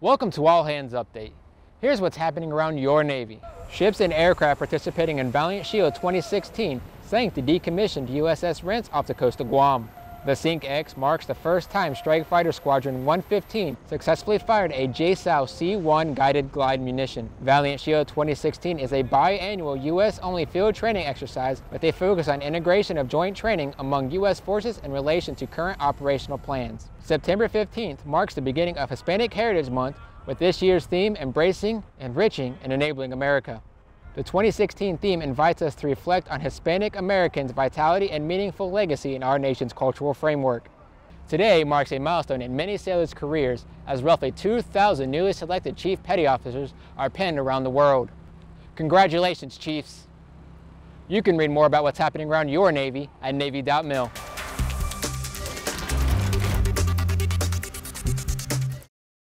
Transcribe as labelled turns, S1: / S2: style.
S1: Welcome to All Hands Update. Here's what's happening around your Navy. Ships and aircraft participating in Valiant Shield 2016 sank the decommissioned USS Rentz off the coast of Guam. The SINKEX marks the first time Strike Fighter Squadron 115 successfully fired a JSOW C-1 guided glide munition. Valiant Shield 2016 is a biannual U.S.-only field training exercise with a focus on integration of joint training among U.S. forces in relation to current operational plans. September 15th marks the beginning of Hispanic Heritage Month with this year's theme Embracing, Enriching, and Enabling America. The 2016 theme invites us to reflect on Hispanic Americans' vitality and meaningful legacy in our nation's cultural framework. Today marks a milestone in many sailors' careers as roughly 2,000 newly selected Chief Petty Officers are penned around the world. Congratulations, Chiefs! You can read more about what's happening around your Navy at Navy.mil.